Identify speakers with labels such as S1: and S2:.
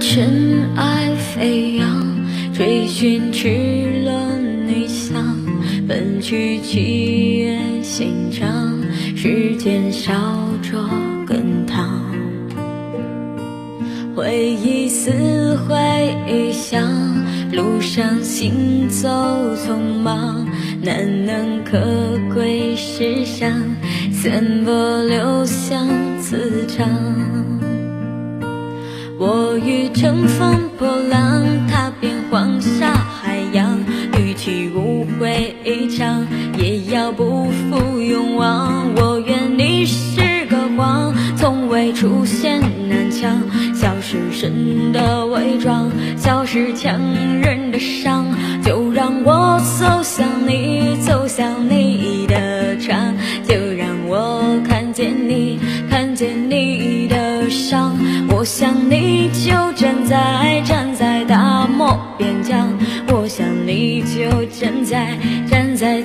S1: 尘埃飞扬，追寻赤裸女香，奔去七月新章，时间烧灼滚烫。回忆似回响，路上行走匆忙，难能可贵世上，散播留香磁场。我欲乘风破浪，踏遍黄沙海洋，与其误会一场，也要不负勇往。我愿你是个谎，从未出现南墙。是神的伪装，笑是强忍的伤，就让我走向你，走向你的船，就让我看见你，看见你。我想你就站在站在大漠边疆，我想你就站在站在。